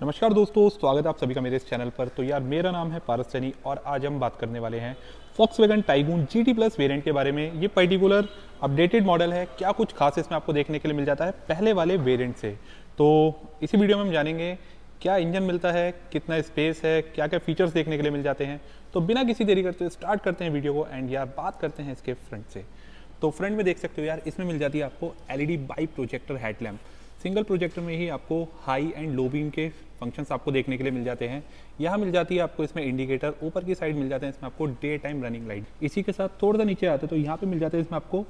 नमस्कार दोस्तों, स्वागत है आप सभी का मेरे इस चैनल पर। तो यार, मेरा नाम है पारस सैनी और आज हम बात करने वाले हैं Volkswagen Taigun G T plus variant के बारे में। ये पर्टिकुलर अपडेटेड मॉडल है। क्या कुछ खास इसमें आपको देखने के लिए मिल जाता है पहले वाले वेरियंट से? तो इसी वीडियो में हम जानेंगे क्या इंजन मिलता है, कितना स्पेस है क्या क्या फीचर्स देखने के लिए मिल जाते हैं। तो बिना किसी देरी करते स्टार्ट करते हैं वीडियो को एंड यार, बात करते हैं इसके फ्रंट से। तो फ्रंट में देख सकते हो यार, इसमें मिल जाती है आपको LED bi projector headlamp single projector में ही आपको हाई एंड लो बीम के फ़ंक्शंस आपको देखने के लिए मिल जाते हैं। यहाँ मिल जाती है आपको इसमें इंडिकेटर ऊपर की साइड मिल जाते हैं, इसमें आपको डे टाइम रनिंग लाइट इसी के साथ थोड़ा सा नीचे आते हैं तो यहाँ पे मिल जाते हैं इसमें आपको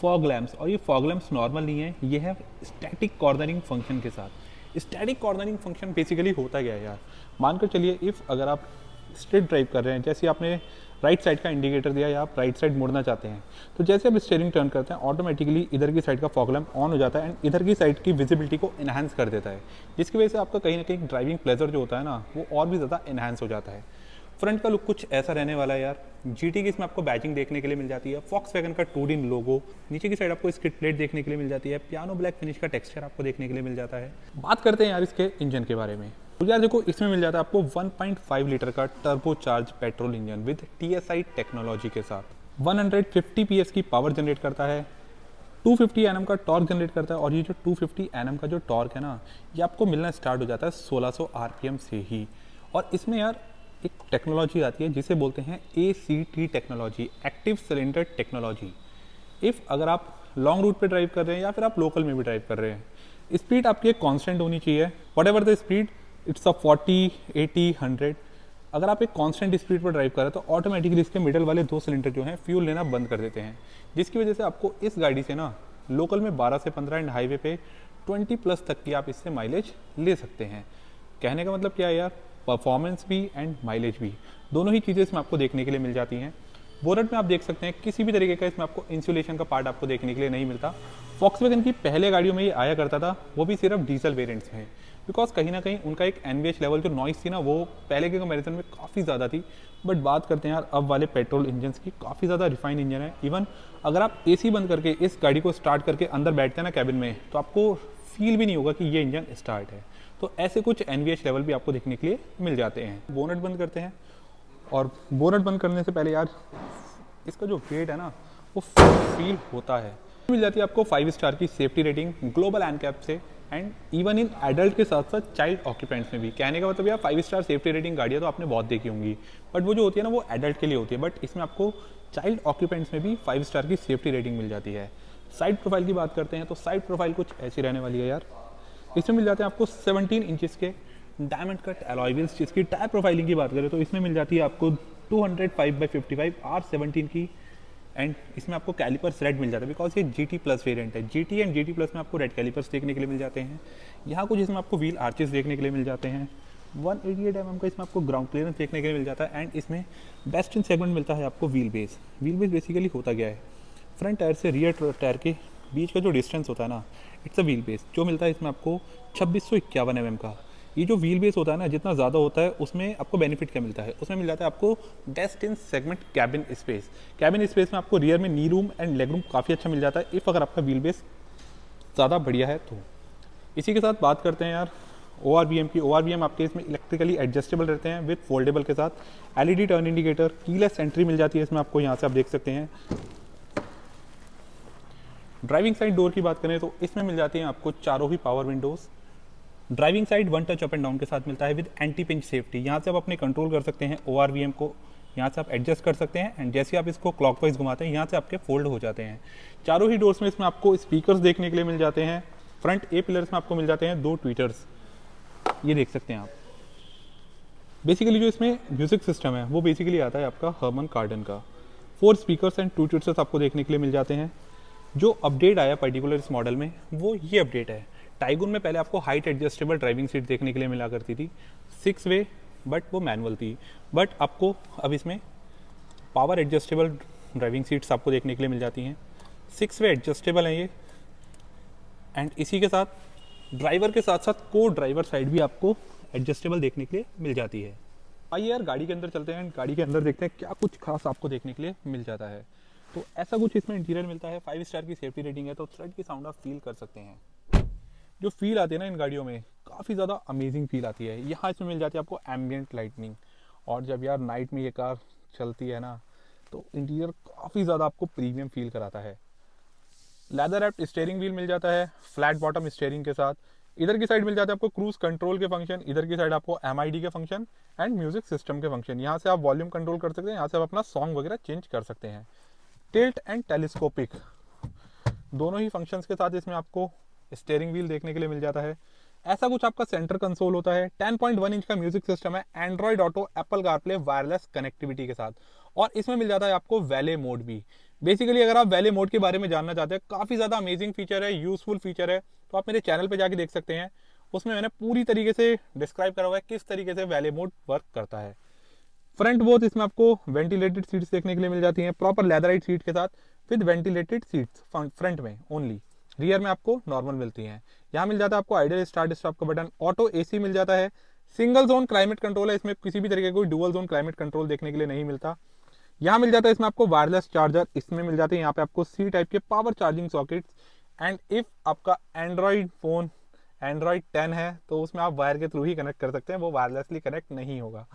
फॉग लैम्प्स और ये फॉग लैम्प्स नॉर्मल नहीं है, ये है स्टैटिक कॉर्नरिंग फ़ंक्शन के साथ। स्टैटिक कॉर्नरिंग फ़ंक्शन बेसिकली होता गया यार? मानकर चलिए इफ़ अगर आप स्ट्रेट ड्राइव कर रहे हैं, जैसे आपने राइट साइड का इंडिकेटर दिया या आप राइट साइड मुड़ना चाहते हैं। तो जैसे आप स्टेयरिंग टर्न करते हैं ऑटोमेटिकली इधर की साइड का फॉग लैम्प ऑन हो जाता है एंड इधर की साइड की विजिबिलिटी को इन्हांस कर देता है, जिसकी वजह से आपका कहीं ना कहीं ड्राइविंग प्लेजर जो होता है ना, वो और भी ज़्यादा इन्हांस हो जाता है। फ्रंट का लुक कुछ ऐसा रहने वाला है यार। जी टी की इसमें आपको बैचिंग देखने के लिए मिल जाती है फॉक्स वैगन का टू डिन लोगो नीचे की साइड आपको स्किट प्लेट देखने के लिए मिल जाती है पियानो ब्लैक फिनिश का टेक्सचर आपको देखने के लिए मिल जाता है। बात करते हैं यार इसके इंजन के बारे में। यार देखो, इसमें मिल जाता है आपको 1.5 लीटर का turbo charge petrol engine with T technology के साथ। 150 पीएस की पावर जनरेट करता है 250 एनएम का टॉर्क जनरेट करता है, और ये जो 250 एनएम का जो टॉर्क है ना, ये आपको मिलना स्टार्ट हो जाता है 1600 आरपीएम से ही। और इसमें यार एक टेक्नोलॉजी आती है जिसे बोलते हैं ACT technology active cylinder technology if अगर आप लॉन्ग रूट पे ड्राइव कर रहे हैं या फिर आप लोकल में भी ड्राइव कर रहे हैं स्पीड आपकी एक कांस्टेंट होनी चाहिए। Whatever the speed it's a forty, eighty, hundred. अगर आप एक कांस्टेंट स्पीड पर ड्राइव कर रहे हैं तो ऑटोमेटिकली इसके मिडल वाले दो सिलेंडर जो हैं फ्यूल लेना बंद कर देते हैं। जिसकी वजह से आपको इस गाड़ी से ना लोकल में 12 से 15 एंड हाईवे पे 20 प्लस तक की आप इससे माइलेज ले सकते हैं। कहने का मतलब क्या है यार? परफॉर्मेंस भी एंड माइलेज भी। दोनों ही चीज़ें इसमें आपको देखने के लिए मिल जाती हैं। बोनट में आप देख सकते हैं, किसी भी तरीके का इसमें आपको इंसुलेशन का पार्ट आपको देखने के लिए नहीं मिलता। फॉक्सवैगन की पहले गाड़ियों में ये आया करता था, वो भी सिर्फ़ डीजल वेरियंट्स में बिकॉज़ कहीं ना कहीं उनका एक एनवीएच लेवल जो नॉइस थी ना, वो पहले के कंपेरिजन में काफ़ी ज़्यादा थी। बट बात करते हैं यार, अब वाले पेट्रोल इंजन की, काफ़ी ज़्यादा रिफाइंड इंजन है। इवन अगर आप एसी बंद करके, इस गाड़ी को स्टार्ट करके अंदर बैठते हैं ना कैबिन में तो आपको फील भी नहीं होगा कि ये इंजन स्टार्ट है। तो ऐसे कुछ एनवीएच लेवल भी आपको देखने के लिए मिल जाते हैं। बोनट बंद करते हैं। और बोनट बंद करने से पहले यार, इसका जो वेट है ना, वो फील होता है। मिल जाती है आपको फाइव स्टार की safety rating global NCAP से। एंड इवन इन एडल्ट के साथ साथ चाइल्ड ऑक्यूपेंट्स में भी। कहने का मतलब यार फाइव स्टार सेफ्टी रेटिंग गाड़ियाँ तो आपने बहुत देखी होंगी। बट वो जो होती है ना, वो एडल्ट के लिए होती है। बट इसमें आपको चाइल्ड ऑक्यूपेंट्स में भी फाइव स्टार की सेफ्टी रेटिंग मिल जाती है। साइड प्रोफ़ाइल की बात करते हैं तो साइड प्रोफ़ाइल कुछ ऐसी रहने वाली है यार। इसमें मिल जाते हैं आपको 17 इंचेस के डायमंड कट एलॉयविल्स जिसकी टायर प्रोफाइलिंग की बात करें तो इसमें मिल जाती है आपको 205 बाई 55 आर सेवनटीन की एंड इसमें आपको कैलिपर्स रेड मिल जाता है बिकॉज़ ये जी टी प्लस वेरियंट है। G T and G T plus में आपको रेड कैलिपर्स देखने के लिए मिल जाते हैं। यहाँ कुछ इसमें आपको व्हील आर्चेस देखने के लिए मिल जाते हैं। One eighty eight M M का इसमें आपको ग्राउंड क्लियरेंस देखने के लिए मिल जाता है। एंड इसमें बेस्ट इन सेगमेंट मिलता है आपको wheel base wheel base basically होता गया है? फ्रंट टायर से रियर टायर के बीच का जो डिस्टेंस होता है ना इट्स अ व्हील बेस जो मिलता है इसमें आपको छब्बीस सौ इक्यावन एम एम का। ये जो व्हील बेस होता है ना, जितना ज़्यादा होता है, उसमें आपको बेनिफिट क्या मिलता है? उसमें मिल जाता है आपको best in segment cabin space cabin space में आपको रियर में knee room and leg room काफ़ी अच्छा मिल जाता है इफ़ अगर आपका व्हील बेस ज़्यादा बढ़िया है तो। इसी के साथ बात करते हैं यार ओ आर बी एम की। ओ आर बी एम आपके इसमें इलेक्ट्रिकली एडजस्टेबल रहते हैं विथ फोल्डेबल के साथ। L E D turn indicator keyless entry मिल जाती है इसमें आपको, यहाँ से आप देख सकते हैं। ड्राइविंग साइड डोर की बात करें तो इसमें मिल जाती हैं आपको चारों ही power windows driving side one touch up and down के साथ मिलता है विद एंटी पिंच सेफ्टी। यहाँ से आप अपने कंट्रोल कर सकते हैं ओ को। यहाँ से आप एडजस्ट कर सकते हैं एंड जैसे आप इसको क्लॉकवाइज घुमाते हैं, यहाँ से आपके फोल्ड हो जाते हैं। चारों ही डोर्स में इसमें आपको स्पीकर्स देखने के लिए मिल जाते हैं। फ्रंट ए पिलर्स में आपको मिल जाते हैं दो ट्विटर्स ये देख सकते हैं आप। बेसिकली जो इसमें म्यूज़िक सिस्टम है, वो बेसिकली आता है आपका हर्मन कार्डन का। Four speakers and two tweeters आपको देखने के लिए मिल जाते हैं। जो अपडेट आया पर्टिकुलर इस मॉडल में, वो ये अपडेट है। टाइगुन में पहले आपको हाइट एडजस्टेबल ड्राइविंग सीट देखने के लिए मिला करती थी। सिक्स वे बट वो मैनुअल थी। बट आपको अब इसमें पावर एडजस्टेबल ड्राइविंग सीट्स आपको देखने के लिए मिल जाती हैं। सिक्स वे एडजस्टेबल हैं ये। एंड इसी के साथ ड्राइवर के साथ साथ को ड्राइवर साइड भी आपको एडजस्टेबल देखने के लिए मिल जाती है। आइए यार, गाड़ी के अंदर चलते हैं। गाड़ी के अंदर देखते हैं क्या कुछ खास आपको देखने के लिए मिल जाता है। तो ऐसा कुछ इसमें इंटीरियर मिलता है। फाइव स्टार की सेफ्टी रेटिंग है तो थ्रेड की साउंड आप फील कर सकते हैं। जो फील आती है ना इन गाड़ियों में, काफ़ी ज़्यादा अमेजिंग फील आती है। यहाँ इसमें मिल जाती है आपको एम्बियंट लाइटनिंग और जब यार नाइट में ये कार चलती है ना तो इंटीरियर काफ़ी ज़्यादा आपको प्रीमियम फील कराता है। लेदर एप्ट स्टेयरिंग व्हील मिल जाता है फ्लैट बॉटम स्टेयरिंग के साथ। इधर की साइड मिल जाता है आपको क्रूज कंट्रोल के फ़ंक्शन इधर की साइड आपको एमआईडी के फ़ंक्शन एंड म्यूज़िक सिस्टम के फ़ंक्शन यहाँ से आप वॉल्यूम कंट्रोल कर सकते हैं, यहाँ से आप अपना सॉन्ग वगैरह चेंज कर सकते हैं। टिल्ट एंड टेलीस्कोपिक दोनों ही फ़ंक्शंस के साथ इसमें आपको स्टेयरिंग व्हील देखने के लिए मिल जाता है। ऐसा कुछ आपका सेंटर कंसोल होता है। 10.1 इंच का म्यूज़िक सिस्टम है। Android auto Apple CarPlay wireless connectivity के साथ। और इसमें मिल जाता है आपको वैले मोड भी। बेसिकली अगर आप वैले मोड के बारे में जानना चाहते हैं, काफ़ी ज़्यादा अमेजिंग फीचर है यूजफुल फीचर है तो आप मेरे चैनल पर जाके देख सकते हैं। उसमें मैंने पूरी तरीके से डिस्क्राइब करा हुआ है किस तरीके से वैले मोड वर्क करता है। फ्रंट बोथ इसमें आपको वेंटिलेटेड सीट्स देखने के लिए मिल जाती हैं। प्रॉपर लेदराइट सीट के साथ विद वेंटिलेटेड सीट्स फ्रंट में ओनली रियर में आपको नॉर्मल मिलती हैं। यहाँ मिल जाता है आपको आइडियल स्टार्ट स्टॉप का बटन, ऑटो एसी मिल जाता है। सिंगल जोन क्लाइमेट कंट्रोल है, इसमें किसी भी तरीके का कोई डुअल जोन क्लाइमेट कंट्रोल देखने के लिए नहीं मिलता। यहाँ मिल जाता है, इसमें आपको वायरलेस चार्जर इसमें मिल जाते हैं। यहाँ पे आपको सी टाइप के power charging sockets and if आपका एंड्रॉइड फ़ोन एंड्रॉइड 10 है तो उसमें आप वायर के थ्रू ही कनेक्ट कर सकते हैं। वो वायरलेसली कनेक्ट नहीं होगा।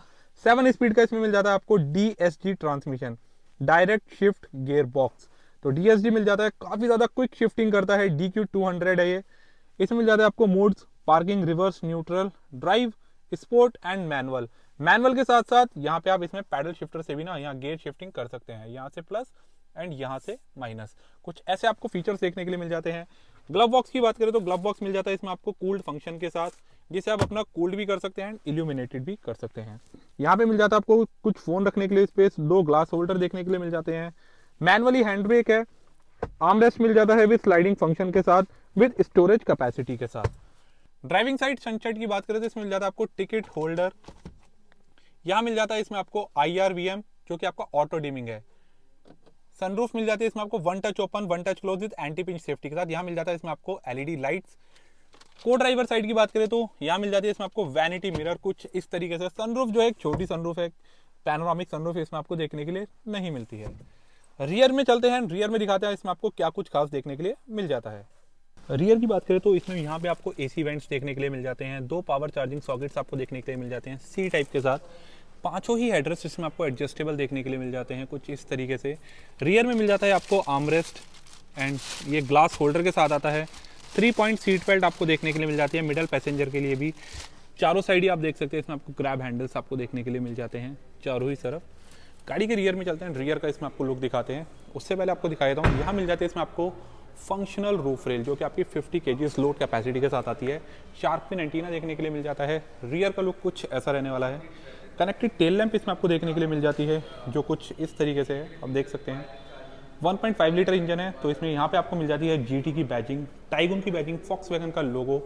सेवन स्पीड का इसमें मिल जाता है आपको D transmission direct shift gear box तो डी मिल जाता है, काफ़ी ज़्यादा क्विक शिफ्टिंग करता है डी क्यू है ये। इसमें मिल जाता है आपको modes parking reverse neutral drive sport and manual manual के साथ साथ यहाँ पे आप इसमें पैडल शिफ्टर से भी ना यहाँ गेयर शिफ्टिंग कर सकते हैं। यहाँ से प्लस एंड यहाँ से माइनस कुछ ऐसे आपको फीचर्स देखने के लिए मिल जाते हैं। ग्लव बॉक्स की बात करें तो ग्लव बॉक्स मिल जाता है इसमें आपको कूल्ड फ़ंक्शन के साथ, जिसे आप अपना कूल्ड भी कर सकते हैं एंड इल्यूमिनेटेड भी कर सकते हैं। यहाँ पे मिल जाता है आपको कुछ फ़ोन रखने के लिए स्पेस दो ग्लास होल्डर देखने के लिए मिल जाते हैं। मैनुअली हैंड ब्रेक है। आर्मरेस्ट मिल जाता है विद स्लाइडिंग फ़ंक्शन के साथ, विद स्टोरेज कैपेसिटी के साथ। ड्राइविंग साइड सनसेट की बात करें तो इसमें मिल जाता है आपको टिकट होल्डर। यहाँ मिल जाता है इसमें आपको आई जो कि आपका ऑटो डिमिंग है। सनरूफ मिल जाती है इसमें आपको one touch open, one touch close with anti pinch safety के साथ। यहाँ मिल जाता है इसमें आपको एलईडी लाइट्स। को ड्राइवर साइड की बात करें तो यहाँ मिल जाती है इसमें आपको वैनिटी मिरर कुछ इस तरीके से। सनरूफ जो है एक छोटी सनरूफ है पैनोरामिक सनरूफ इसमें आपको देखने के लिए नहीं मिलती है। रियर में चलते हैं रियर में दिखाते हैं, इसमें आपको क्या कुछ खास देखने के लिए मिल जाता है। रियर की बात करें तो इसमें यहाँ पे आपको एसी वेंट्स देखने के लिए मिल जाते हैं, दो पावर चार्जिंग सॉकेट्स आपको देखने के लिए मिल जाते हैं सी टाइप के साथ। पाँचों ही हेडरेस्ट इसमें आपको एडजस्टेबल देखने के लिए मिल जाते हैं, कुछ इस तरीके से। रियर में मिल जाता है आपको आर्मरेस्ट एंड ये ग्लास होल्डर के साथ आता है। थ्री पॉइंट सीट बेल्ट आपको देखने के लिए मिल जाती है मिडल पैसेंजर के लिए भी। चारों साइड ही आप देख सकते हैं, इसमें आपको ग्रैब हैंडल्स आपको देखने के लिए मिल जाते हैं, चारों ही तरफ़। गाड़ी के रियर में चलते हैं रियर का इसमें आपको लुक दिखाते हैं। उससे पहले आपको दिखा देता हूँ, यहाँ मिल जाती है इसमें आपको फंक्शनल रूफ रेल जो कि आपकी 50 के लोड कैपेसिटी के साथ आती है। शार्प पिन एंटीना देखने के लिए मिल जाता है। रियर का लुक कुछ ऐसा रहने वाला है। कनेक्टेड टेल लैंप इसमें आपको देखने के लिए मिल जाती है, जो कुछ इस तरीके से है। आप देख सकते हैं। 1.5 लीटर इंजन है तो इसमें यहाँ पे आपको मिल जाती है जीटी की बैजिंग टाइगुन की बैजिंग फॉक्स वैगन का लोगो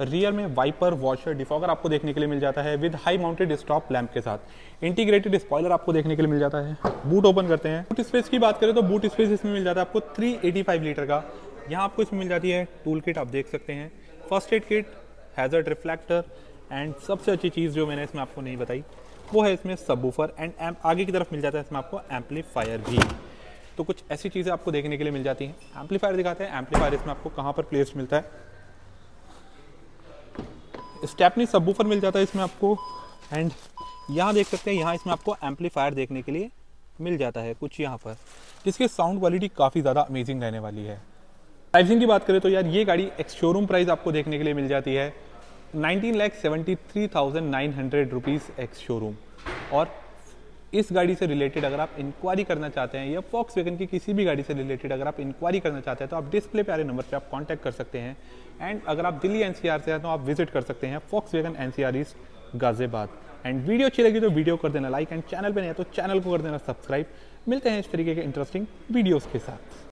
रियर में वाइपर वॉशर डिफॉगर आपको देखने के लिए मिल जाता है with high mounted stop lamp के साथ। इंटीग्रेटेड स्पॉयलर आपको देखने के लिए मिल जाता है। बूट ओपन करते हैं। बूट स्पेस की बात करें तो बूट स्पेस इसमें मिल जाता है आपको 385 लीटर का। यहाँ आपको इसमें मिल जाती है टूल किट आप देख सकते हैं। First aid kit hazard reflector and सबसे अच्छी चीज़ जो मैंने इसमें आपको नहीं बताई, वो है इसमें सबवूफर एंड एम्प आगे की तरफ़ मिल जाता है इसमें आपको एम्पलीफायर भी। तो कुछ ऐसी चीज़ें आपको देखने के लिए मिल जाती हैं। एम्पलीफायर दिखाते हैं। एम्पलीफायर इसमें आपको कहाँ पर प्लेस मिलता है? स्टेपनी सबवूफर मिल जाता है इसमें आपको। एंड यहाँ देख सकते हैं, यहाँ इसमें आपको एम्पलीफायर देखने के लिए मिल जाता है, कुछ यहाँ पर। जिसकी साउंड क्वालिटी काफ़ी ज़्यादा अमेजिंग रहने वाली है। प्राइसिंग की बात करें तो यार, ये गाड़ी एक्स शोरूम प्राइस आपको देखने के लिए मिल जाती है। Nineteen lakh seventy three thousand nine hundred rupees ex showroom और इस गाड़ी से रिलेटेड अगर आप इंक्वायरी करना चाहते हैं, या फॉक्स वेगन की किसी भी गाड़ी से रिलेटेड अगर आप इंक्वायरी करना चाहते हैं तो आप डिस्प्ले पे आ रहे नंबर पर आप कांटेक्ट कर सकते हैं। एंड अगर आप दिल्ली एनसीआर से हैं तो आप विज़िट कर सकते हैं Volkswagen N east Ghaziabad. And video अच्छी लगी तो वीडियो कर देना लाइक एंड चैनल पर नहीं है तो चैनल को कर देना सब्सक्राइब मिलते हैं इस तरीके के इंटरेस्टिंग वीडियोज़ के साथ।